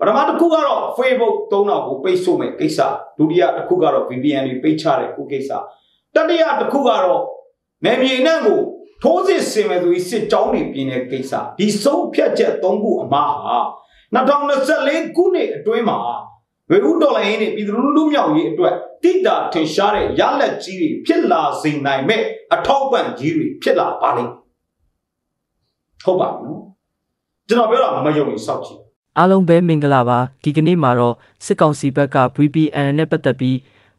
ပထမတစ်ခုကတော့ Facebook သုံးတော့ကိုပိတ်ဆို့မယ်ကိစ္စဒုတိယတစ်ခုကတော့ VPN တွေပိတ်ချတဲ့ခုကိစ္စတတိယတစ်ခုကတော့နယ်မြေနဲ့ကိုထိုးစစ်ဆင်မဲ့သူစစ်ကြောင်းတွေပြင်းတဲ့ကိစ္စဒီဆုံးဖြတ်ချက်၃ခုအမှားဟာ2024ခုနှစ်အတွင်းမှာဝေဦးဒေါ်လာရင်းနဲ့ပြည်သူလူထုမြောက်ရေးအတွက်တိတာထင်ရှားတဲ့ရလက်ကြီးတွေဖြစ်လာစေနိုင်မဲ့အထောက်ပံ့ကြီးတွေဖြစ်လာပါလိမ့်ဟုတ်ပါဘူးနော်ကျွန်တော်ပြောတာမယုံရင်စောက်ကြည့် အားလုံးပဲမင်္ဂလာပါဒီကနေ့မှာတော့စစ်ကောင်စီဘက်က VPN နဲ့ပတ်သက်ပြီး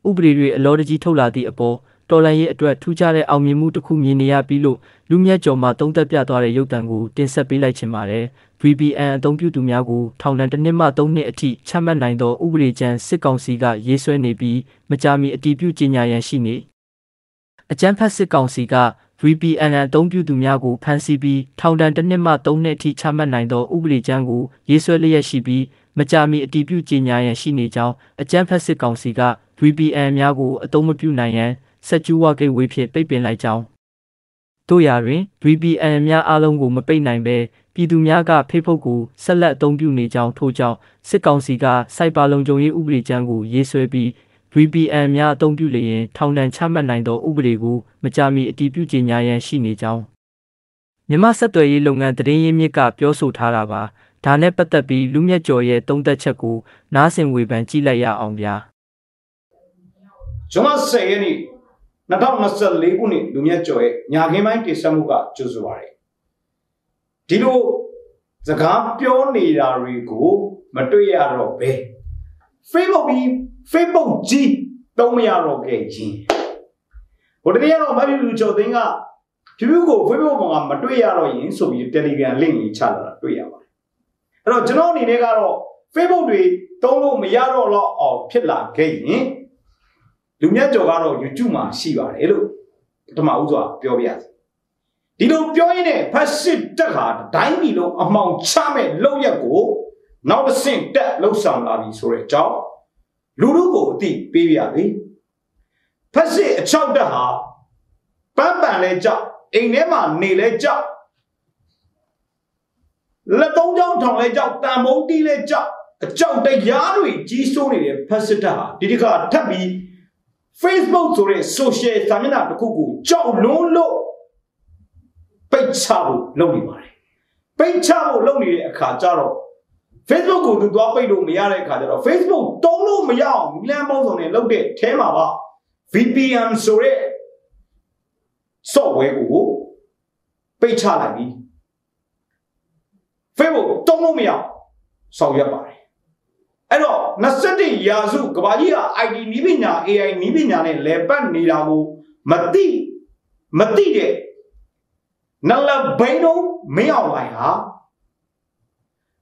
ဥပဒေတွေအလောတကြီးထုတ်လာသည့်အပေါ်တော်လန်ရေးအတွက်ထူးခြားတဲ့အောင်မြင်မှုတစ်ခုမြင်နေရပြီးလို့လူမြတ်ကျော်မှသုံးသက်ပြသွားတဲ့ရုပ်တံကိုတင်ဆက်ပေးလိုက်ချင်ပါတယ် VPN အသုံးပြုသူများကိုထောင်ဒဏ်တစ်နှစ်မှသုံးနှစ်အထိချမှတ်နိုင်သောဥပဒေကြမ်းစစ်ကောင်စီကရေးဆွဲနေပြီးမကြာမီအတည်ပြုကြေညာရန်ရှိနေ အကြမ်းဖက်စစ်ကောင်စီက VPN အသုံးပြုသူများကိုဖမ်းဆီးပြီးထောင်ဒဏ်တစ်နှစ်မှသုံးနှစ်အထိချမှတ်နိုင်သောဥပဒေကြမ်းကိုရေးဆွဲလျက်ရှိပြီးမကြာမီအတည်ပြုကြေညာရန်ရှိနေကြောင်းအကြမ်းဖက်စစ်ကောင်စီက VPN များကိုအသုံးမပြုနိုင်ရန်စက်ကျူဝါကိတ်ဝေးဖြင့်ပိတ်ပင်လိုက်ကြောင်းတို့ရာတွင် VPN များအားလုံးကိုမပိတ်နိုင်ဘဲပြည်သူများက Facebook ကိုဆက်လက်အသုံးပြုနေကြောင်းထို့ကြောင့်စစ်ကောင်စီကစိုက်ပါလုံခြုံရေးဥပဒေကြမ်းကိုရေးဆွဲပြီး VPN များအသုံးပြုလျင်ထောင်ဒဏ်ချမှတ်နိုင်သောဥပဒေကိုမကြာမီအတည်ပြုကြေညာရန်ရှိနေကြောင်းမြမဆက်သွယ်ရေးလုပ်ငန်းတရင်ရင်းမြစ်ကပြောဆိုထားတာပါဒါနဲ့ပတ်သက်ပြီးလူမြတ်ကျော်ရဲ့တုံးသက်ချက်ကိုနားဆင်ဝေဖန်ကြည့်လိုက်ရအောင်ဗျာဇွန်လ10ရက်နေ့2024ခုနှစ်လူမြတ်ကျော်ရဲ့ညာခင်းပိုင်းတင်ဆက်မှုကကြိုးဆိုပါရယ်ဒီလိုစကားပြောနေတာတွေကို မတွေ့ရတော့ဘဲ Facebook ပြီး Facebook ကြီးသုံးမရတော့ခဲ့ချင်းဟိုတနေ့ကတော့မဖြစ်ဘူးကျော်သိန်းကဖြူဖြူကို Facebook ပေါ်မှာမတွေ့ရတော့ရင်ဆိုပြီး Telegram link ကြီးချလာတာတွေ့ရပါတယ်အဲ့တော့ကျွန်တော်အနေနဲ့ကတော့ Facebook တွေသုံးလို့မရတော့တော့အောင်ဖြစ်လာခဲ့ရင်လူမြတ်ကျော်ကတော့ YouTube မှာရှိပါတယ်လို့ပထမဦးစွာပြောပြရစီဒီလိုပြောရင်းနဲ့ဖတ်စစ်တက်ဟာတိုင်းပြည်လုံးအမှောင်ချမဲ့လောက်ရက်ကို နောက်တစ်ဆင့်တက်လှုပ်ဆောင်လာပြီဆိုတဲ့အကြောင်း လူလူကိုအသိပေးပြရလေဖတ်စစ်အချောက်တက်ဟာပန်းပန်လဲကြောက်အိမ်ထဲမှာနေလဲကြောက်လက်သုံးချောင်းထောင်လဲကြောက်တန်မုံတီးလဲကြောက်အကြောက်တရားတွေကြီးစိုးနေတဲ့ဖတ်စစ်တက်ဟာဒီတခါထပ်ပြီး Facebook ဆိုတဲ့ social စာမျက်နှာတစ်ခုကိုကြောက်လွန်းလို့ပိတ်ချဖို့လုပ်နေပါတယ်ပိတ်ချဖို့လုပ်နေတဲ့အခါကျတော့ Facebook ကိုသူသွားပိတ်လို့မရတဲ့အခါကျတော့ Facebook တုံးလို့မရအောင်မိလန်းပေါင်းစုံနဲ့လုပ်တဲ့အဲမှာပါ VPN ဆိုတဲ့ software ကိုပိတ်ချလိုက်ပြီ Facebook တုံးလို့မရအောင်ဆောင်ရွက်ပါတယ်အဲ့တော့21ရာစုကဘာကြီးက IT နီးပညာ AI နီးပညာနဲ့လဲပတ်နေတာကိုမသိမသိတဲ့နလဘိန်းတို့မင်းအောင်လိုင်ဟာ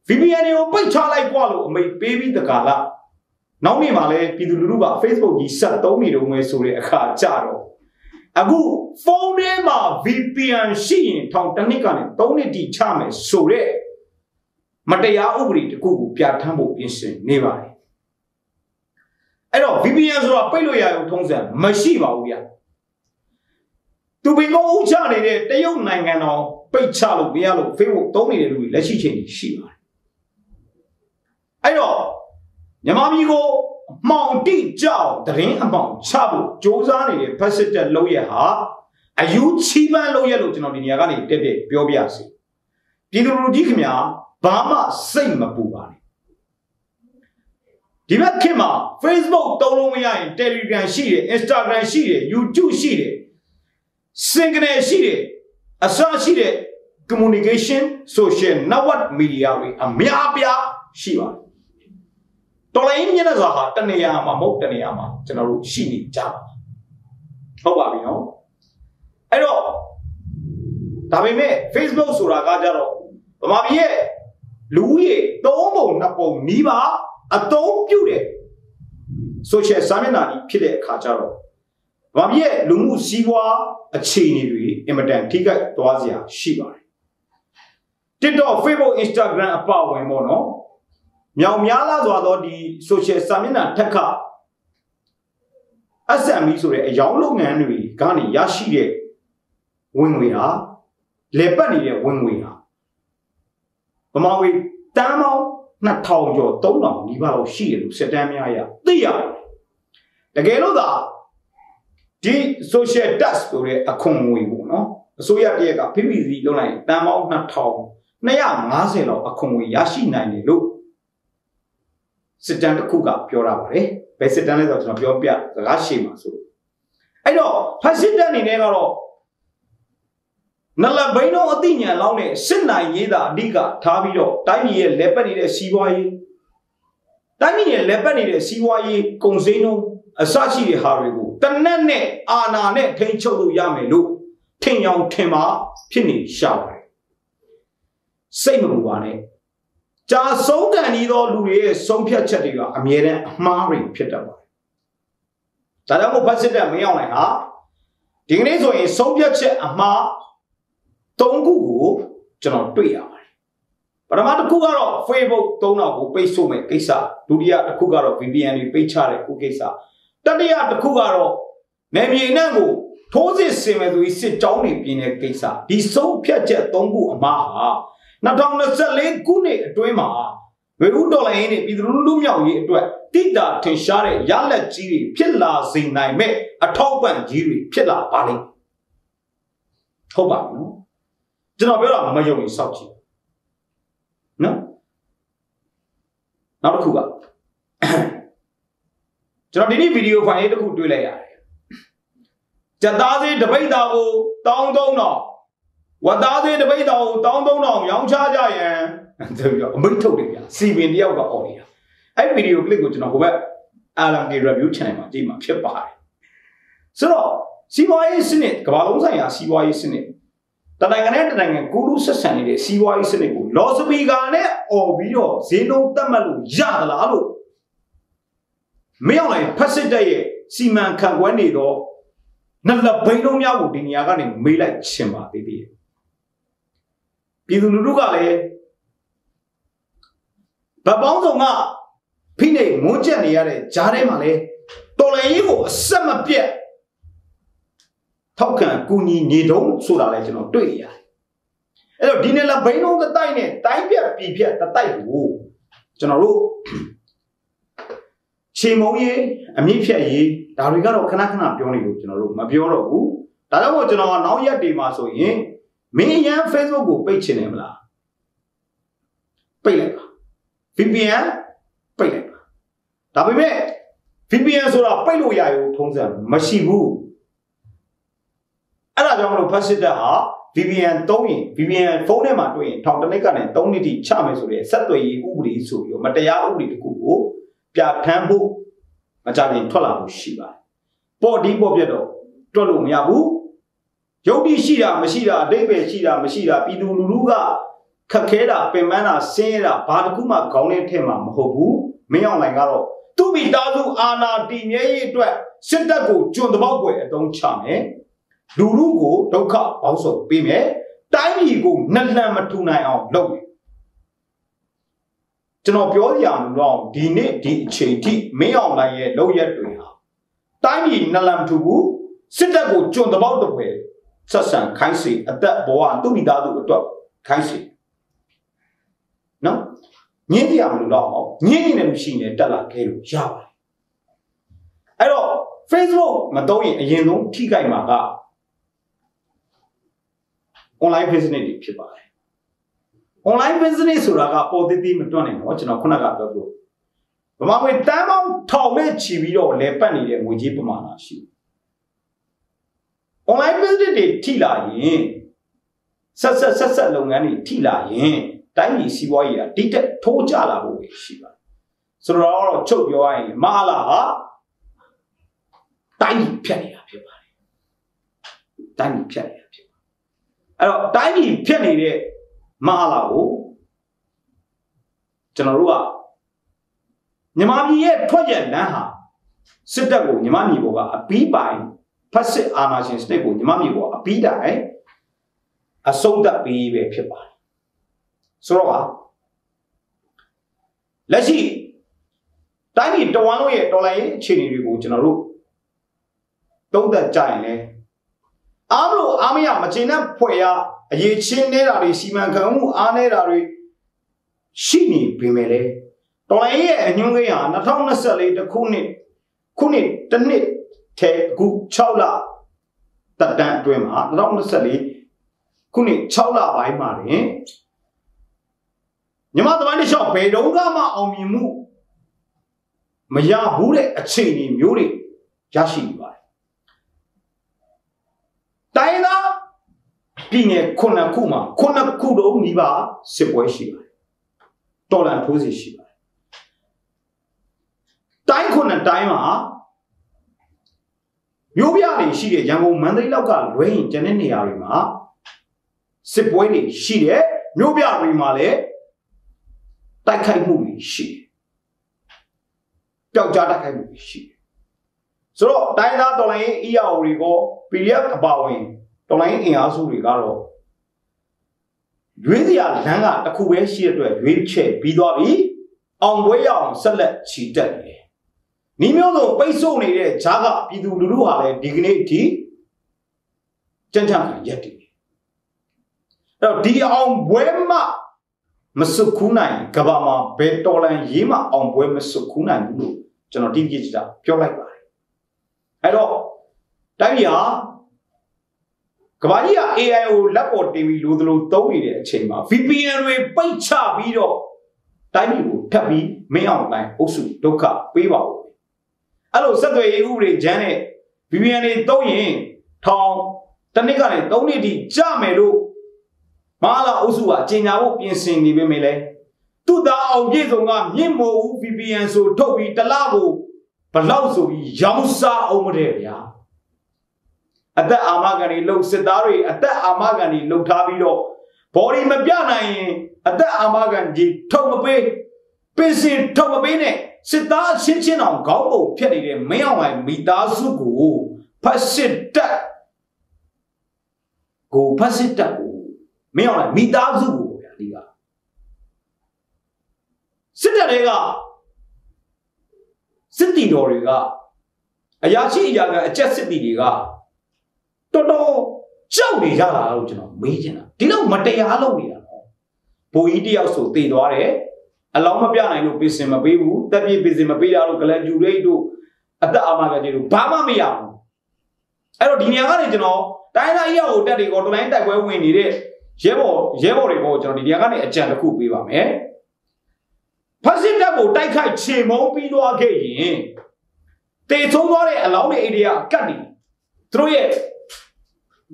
VPN ကိုပိတ်ချလိုက်กว่าလို့အမိတ်ပေးပြီးတကာလနောက်နေ့မှာလဲပြည်သူလူထုက Facebook ကြီးဆက်သုံးနေတော့ငွေဆိုတဲ့အခါကြတော့အခုဖုန်းထဲမှာ VPN ရှိရင်ထောင်တစ်နှစ်ကနေ3နှစ်တိချမယ်ဆိုတဲ့မတရားဥပဒေတစ်ခုကိုပြဋ္ဌာန်းဖို့ပြင်ဆင်နေပါတယ်အဲ့တော့ VPN ဆိုတာပိတ်လို့ရအောင်ထုံးစံမရှိပါဘူးဗျာသူပင်ကောဥချနေတဲ့တရုတ်နိုင်ငံတော်ပိတ်ချလို့မရလို့ Facebook သုံးနေတဲ့လူတွေလက်ရှိချိန်ကြီးရှိပါတယ် အဲ့တော့မြန်မာပြည်ကိုမှောင်တိကြောက်တရင်အမှောင်ချဖို့စ조사နေတဲ့ဖက်စစ်တက်လောက်ရဟာအယူချီးပန်းလောက်ရလို့ကျွန်တော်ဒီနေရာကနေတက်တက်ပြောပြစီပြည်သူလူကြီးခင်ဗျာဘာမှစိတ်မပူပါနဲ့ဒီဘက်ခေတ်မှာ Facebook သုံးလို့မရရင် Telegram ရှိတယ် Instagram ရှိတယ် YouTube ရှိတယ် Signal ရှိတယ်အစရှိတဲ့ communication social network media တွေအများပြားရှိပါတယ် တော်လိုင်းမျက်နှာစာဟာတနေရာမှာမဟုတ်တနေရာမှာကျွန်တော်တို့ရှိနေကြပါဟုတ်ပါပြီနော်အဲ့တော့ဒါပေမဲ့ Facebook ဆိုတာကကြတော့ဗမာပြည်ရဲ့လူဦးရေသုံးပုံနှစ်ပုံနီးပါအသုံးပြုတဲ့ social စာမျက်နှာကြီးဖြစ်တဲ့အခါကျတော့ဗမာပြည်ရဲ့လူမှုစီးပွားအခြေအနေတွေအင်မတန်ထိခိုက်သွားစရာရှိပါတယ် TikTok Facebook Instagram အပါအဝင်ပေါ့နော် မြောင်များလာစွာသောဒီ social စာမျက်နှာထက်က SME ဆိုတဲ့အယောင်လုပ်ငန်းတွေကနေရရှိတဲ့ဝင်ငွေဟာလေပတ်နေတဲ့ဝင်ငွေဟာဗမာငွေတန်းပေါင်း2000ကျော်3000နီးပါးလောက်ရှိတယ်လို့စက်တမ်းများရသိရတယ်တကယ်လို့သာဒီ social tax ဆိုတဲ့အခွန်ငွေပေါ့နော်အစိုးရတရက်က PPC လုံးလိုက်တန်ပေါင်း2000 250လောက်အခွန်ငွေရရှိနိုင်တယ်လို့ စစ်တမ်းတစ်ခုကပြောတာပါတယ်ဘယ်စစ်တမ်းလဲဆိုတော့ကျွန်တော်ပြောပြစကားရှေ့မှာဆိုအဲ့တော့ဖတ်စစ်တမ်းအနေနဲ့ကတော့နလဘိန်းတို့အသိဉာဏ်လောက်နဲ့စစ်နိုင်ရေးတာအဓိကထားပြီးတော့တိုင်းပြည်ရဲ့လက်ပတ်နေတဲ့စီးပွားရေးတိုင်းပြည်ရဲ့လက်ပတ်နေတဲ့စီးပွားရေးကုန်စည်နှုန်းအစရှိတဲ့ဟာတွေကိုတနက်နဲ့အာနာနဲ့ထိန်းချုပ်လို့ရမယ်လို့ထင်ရောင်ထင်ပါဖြစ်နေရှာပါတယ်စိတ်မပူပါနဲ့ ကြာဆုံးကန်ဤသောလူတွေရဲ့ဆုံးဖြတ်ချက်တွေကအမြဲတမ်းအမှားတွေဖြစ်တတ်ပါတယ်ဒါကြောင့်မို့ဖတ်စစ်တဲ့မင်းအောင်နိုင်ဟာဒီကနေ့ဆိုရင်ဆုံးဖြတ်ချက်အမှား၃ခုကိုကျွန်တော်တွေ့ရပါတယ်ပထမတစ်ခုကတော့ Facebook သုံးတော့ကိုပိတ်ဆို့မယ်ကိစ္စဒုတိယတစ်ခုကတော့ VPN တွေပိတ်ချတဲ့ခုကိစ္စတတိယတစ်ခုကတော့နေမြေနဲ့ကိုထိုးစစ်ဆင်မယ်ဆိုပြီးစစ်ကြောင်းတွေပြင်းတဲ့ကိစ္စဒီဆုံးဖြတ်ချက်၃ခုအမှားဟာ 2024ခုနှစ်အတွင်းမှာဝေဥဒေါ်လာရင်းနဲ့ပြည်သူလူထုမြောက်ရေးအတွက်တိတာထင်ရှားတဲ့ရလက်ကြီးတွေဖြစ်လာစေနိုင်မဲ့အထောက်ပံ့ကြီးတွေဖြစ်လာပါလိမ့်ဟုတ်ပါဘူးနော်ကျွန်တော်ပြောတာမယုံရင်စောက်ကြည့်နော်နောက်တစ်ခုကကျွန်တော်ဒီနေ့ဗီဒီယိုဖိုင်လေးတစ်ခုတွေ့လိုက်ရတယ်ကြက်သားစေးတပိတ်သားကိုတောင်းသုံးတော့ ဝတ်သားသေးတပိတ်တော်ကိုတောင်းသုံးတော်ရောင်းချကြရန်ဆိုပြီးတော့အမိတ်ထုတ်တယ်ဗျာစီပင်တယောက်ကអော်နေတာအဲ့ဗီဒီယိုကလစ်ကိုကျွန်တော်ဟိုဘက် LMK review channel မှာကြည့်မှာဖြစ်ပါတယ်ဆိုတော့စီးပွားရေးစနစ်ကမ္ဘာလုံးဆိုင်ရာစီးပွားရေးစနစ်တနိုင်ငံနဲ့တနိုင်ငံကူလူဆက်ဆံနေတဲ့စီးပွားရေးစနစ်ကိုလော်စပီကာနဲ့អော်ပြီးတော့ဈေးနှုန်းတက်မှတ်လို့ရသလားလို့မရောက်နိုင်ဖက်စစ်တဲ့ရဲ့စီမံခန့်ခွဲနေတော့နလဘိန်းလုံးများကိုဒီနေရာကနေမေးလိုက်ရှင်ပါသေးတယ် ပြည်သူလူထုကလည်းဗပောင်းဆောင်ကဖိနေမွန်းကျက်နေရတဲ့ဂျားထဲမှာလဲတော်လည်းကြီးကိုအဆက်မပြတ်ထောက်ခံကူညီနေတုံးဆိုတာလဲကျွန်တော်တွေ့ရတယ်အဲ့တော့ဒီနေ့လာဘိန်းလုံးတတိုက်နဲ့တိုင်းပြက်ပြည်ပြက်တတိုက်ကိုကျွန်တော်တို့ချေမုံရေးအမြင့်ဖြတ်ရေးဒါတွေကတော့ခဏခဏပြောနေလို့ကျွန်တော်တို့မပြောတော့ဘူးဒါကြောင့်မို့ကျွန်တော်ကနောက်ရက်တွေမှာဆိုရင် မင်းရန် Facebook ကိုပိတ်ချင်တယ်မလားပိတ်လိုက်ပါ VPN ပိတ်လိုက်ပါဒါပေမဲ့ VPN ဆိုတာပိတ်လို့ရရုံထုံးစံမရှိဘူးအဲ့ဒါကြောင့်မလို့ဖတ်စစ်တပ်ဟာ VPN သုံးရင် VPN ဖုန်းထဲမှာတွေ့ရင်ထောင်တစ်နှစ်ကနေ3နှစ်ထိချမယ်ဆိုတဲ့ဆက်သွယ်ရေးဥပဒေဆိုပြီးတော့မတရားဥပဒေတစ်ခုကိုပြဋ္ဌာန်းဖို့မကြခင်ထွက်လာလို့ရှိပါတယ်ပေါ်ဒီပေါ်ပြတော့တွက်လို့မရဘူး ယုတ်တိရှိတာမရှိတာအတိတ်ပဲရှိတာမရှိတာပြည်သူလူထုကခက်ခဲတာပင်ပန်းတာဆင်းရဲတာဘာတစ်ခုမှခေါင်းထဲထည့်မှာမဟုတ်ဘူးမင်းအောင်လိုင်ကတော့သူ့မိသားစုအာဏာတည်မြဲရေးအတွက်စစ်တပ်ကိုကျွံတပေါက်ွယ်အတုံးချမယ်လူလူကိုဒုက္ခပေါင်းစုံပေးမယ်တိုင်းပြည်ကိုနှလန်မထူနိုင်အောင်လုပ်မယ်ကျွန်တော်ပြောရမလို့ဒီနေ့ဒီအချိန်ထိမင်းအောင်လိုင်ရဲ့လောက်ရက်တွေဟာတိုင်းပြည်နှလန်မထူဘူးစစ်တပ်ကိုကျွံတပေါက်တစ်ွယ် ဆက်ဆံခိုင်းစေအသက်ဘဝသူ့မိသားစုအတွက်ခိုင်းစေနော်ညင်းပြမလို့တော့ညင်းနေတယ်လို့ရှိရင်တက်လာခဲ့လို့ရပါတယ်အဲ့တော့ Facebook မသုံးရင်အရင်ဆုံးထိခိုက်မှာက online business တွေဖြစ်ပါတယ် online business ဆိုတာကပေါ်သေးသေးမတွန့်နိုင်တော့ကျွန်တော်ခုနကပြောလို့ဗမာငွေတန်းပေါင်းထောင်နဲ့ချီပြီးတော့လဲပတ်နေတဲ့ငွေကြေးပမာဏရှိတယ် online business တွေထိလာရင်ဆက်ဆက်ဆက်ဆက်လုပ်ငန်းတွေထိလာရင်တိုင်းပြည်စီးပွားရေးကတိတက်ထိုးကျလာဖို့ပဲရှိပါတယ်ဆိုတော့ချုပ်ပြောရရင်မဟာလာဟာတိုင်းပြည်ဖြတ်နေတာဖြစ်ပါတယ်တိုင်းပြည်ဖြတ်နေတာဖြစ်ပါတယ်အဲ့တော့တိုင်းပြည်ဖြတ်နေတဲ့မဟာလာကိုကျွန်တော်တို့ကမြန်မာပြည်ရဲ့ထွက်ရလမ်းဟာစစ်တပ်ကိုမြန်မာပြည်ပေါ်ကအပီးပိုင် ဖက်စစ်အာဏာရှင်စနစ်ကိုညီမမျိုးကအပြီးတိုင်အဆုံးသတ်ပြီးပဲဖြစ်ပါတယ်ဆိုတော့လက်ရှိတိုင်းပြည်တဝမ်းလုံးရဲ့တော်လိုင်းရေးအခြေအနေတွေကိုကျွန်တော်တို့သုံးသပ်ကြရင်လေအားမလို့အားမရမကျေနပ်ဖွယ်ရအရေးချင်းနေတာတွေစီမံခန့်မှုအားနေတာတွေရှိနေပြီမဲ့လေတော်လိုင်းရဲ့အညွှန်းကိန်းဟာ2024တခုနှစ်ခုနှစ်တစ်နှစ် ထဲအခု6လတက်တန်းအတွင်းမှာ2024ခုနှစ်6လပိုင်းမှာတင်ညီမသမိုင်းတစ်လျှောက်ဘယ်တုန်းကမှအောင်မြင်မှုမရဘူးတဲ့အခြေအနေမျိုးတွေရရှိနေပါတယ်တိုင်းသားပြည်နယ်ခုနှစ်ခုမှာခုနှစ်ခုလုံးနီးပါးစစ်ပွဲရှိပါတယ်တော်လန်ထိုးစီရှိပါတယ်တိုင်းခုနှစ်တိုင်းမှာ မြို့ပြတွေရှိတဲ့ရန်ကုန်မန္တလေးလောက်ကလွဲရင်ကျန်တဲ့နေရာတွေမှာစစ်ပွဲတွေရှိတယ်မြို့ပြတွေမှာလည်းတိုက်ခိုက်မှုတွေရှိတယ်ပျောက်ကြားတိုက်ခိုက်မှုတွေရှိတယ်ဆိုတော့တိုင်းသားတော်လိုင်းရေး EAO တွေကို PDF အပါဝင်တော်လိုင်းအင်အားစုတွေကတော့ရွေးစရာလမ်းကတစ်ခုပဲရှိတဲ့အတွက်ရွေးချယ်ပြီးသွားပြီအောင်ပွဲရအောင်ဆက်လက်ချီတက်နေတယ် နီးမျိုးစုံပိတ်ဆို့နေတဲ့ဂျားကပြည်သူလူထုဟာလည်းဒီကနေ့အထိကြံ့ကြံ့ခံရက်တည်အဲ့တော့ဒီအောင်ပွဲမှမစွတ်ခူးနိုင်ကဘာမှာဘယ်တော်လန်ရေးမှအောင်ပွဲမစွတ်ခူးနိုင်ဘူးလို့ကျွန်တော်တိတိကျကျပြောလိုက်ပါတယ်အဲ့တော့တိုင်းပြည်ဟာကဘာကြီးက AI ကိုလက်ပေါ်တင်ပြီးလိုသလိုသုံးနေတဲ့အချိန်မှာ VPN တွေပိတ်ချပြီးတော့တိုင်းပြည်ကိုထပ်ပြီးမင်းအောင်တိုင်းအုပ်စုဒုက္ခပေးပါဦး အဲ့လိုဆက်သွယ်ရေးဥပဒေချမ်းနဲ့ VPN တွေသုံးရင်ထောင်တစ်နှစ်ကနေ3နှစ်ထိကြမယ်လို့မဟာလာအုပ်စုကအကြေညာဖို့ပြင်ဆင်နေပေမဲ့လည်းသူ့သားအောင်ပြည်စုံကမြင့်မို့ဦး VPN ဆိုထုတ်ပြီးတစ်လကိုဘလောက်ဆိုပြီးရောင်းစားအောင်မတဲ့ဗျာအသက်အာမခံတွေလှုပ်စစ်သားတွေအသက်အာမခံတွေလှုပ်ထားပြီးတော့ body မပြနိုင်ရင်အသက်အာမခံကြီးထုတ်မပေးပင်စင်ထုတ်မပေးနဲ့ စစ်သားချင်းချင်းအောင်ခေါင်းပုံဖြတ်နေတဲ့မင်းအောင်လိုင်မိသားစုကိုဖတ်စစ်တက်ကိုဖတ်စစ်တက်ကိုမင်းအောင်လိုင်မိသားစုကိုဗျာဒီကစစ်တပ်တွေကစစ်တီတော်တွေကအရာရှိအရာကအကြက်စစ်တီတွေကတော်တော်ကြောက်နေကြတာလို့ကျွန်တော်မေးချင်တာဒီတော့မတရားလုပ်နေတာနော်ဘိုးကြီးတယောက်ဆိုတည်သွားတယ် အလောင်းမပြနိုင်လို့ပြင်ဆင်မပေးဘူးတက်ပြည့်ပြင်ဆင်မပေးတာလို့ဂလန်ဂျူရိတ်တို့အသက်အာမခံတွေတို့ဘာမှမရဘူးအဲ့တော့ဒီနေရာကနေကျွန်တော်တိုင်းသားကြီးကိုတက်တွေကိုတလိုင်းတိုက်ပွဲဝင်နေတဲ့ရဲဘော်ရဲဘော်တွေကိုကျွန်တော်ဒီနေရာကနေအကြံတစ်ခုပေးပါမယ်ဖက်စစ်တပ်ကိုတိုက်ခိုက်ချေမုံပြီးသွားခဲ့ရင်တေဆုံးသွားတဲ့အလောင်းတွေအိဒီယာကတ်နေသူတို့ရဲ့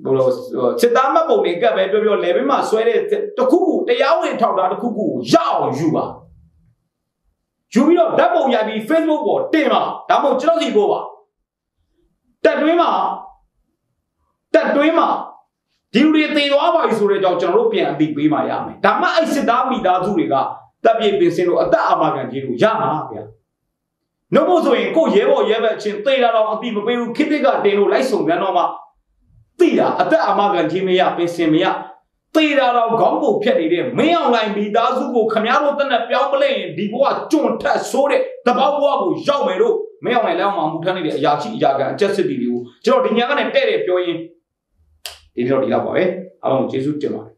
ဘလို့စစ်သားမပုံနေကတ်ပဲပြောပြောလေဘင်းမှာဆွဲတဲ့တခုခုတရားဝင်ထောက်တာတခုခုကိုရအောင်ယူပါ ယူပြီးတော့ဓာတ်ပုံရိုက်ပြီး Facebook ပေါ်တင်ပါဒါမှမဟုတ်ကျွန်တော်စီပို့ပါတက်တွင်းမှာတက်တွင်းမှာဒီလူတွေတည်သွားပါပြီဆိုတဲ့ကြောင့်ကျွန်တော်တို့ပြန်အသိပေးမှရမယ်ဒါမှအဲ့စစ်သားမိသားစုတွေကတပ်ပြေပင်စင်လို့အသက်အာမခံကြီးလို့ရမှာဗျာနှုတ်မို့ဆိုရင်ကိုရဲဘော်ရဲဘက်အချင်းသေတာတော့အတိမပေးဘူးခိတစ်ကတင်လို့လိုက်ဆုံပြန်တော့မှသိတာအသက်အာမခံကြီးမရပင်စင်မရ သေတာတော့ခေါင်းကိုဖြတ်နေတဲ့မင်းအောင်လိုင်းမိသားစုကိုခမားတို့တက်နဲ့ပြောင်းပလဲရင်ဒီဘဝကျွန့်ထက်ဆိုးတဲ့တပောက်ဘဝကိုရောက်မယ်လို့မင်းအောင်လိုင်းလည်းအောင်မူထမ်းနေတဲ့အရာရှိအရာကန်အကျက်စစ်တီတွေကိုကျွန်တော်ဒီညကနေတဲ့တယ်ပြောရင်ဒီတော့ဒီတော့ပါပဲအားလုံးကျေးဇူးတင်ပါတယ်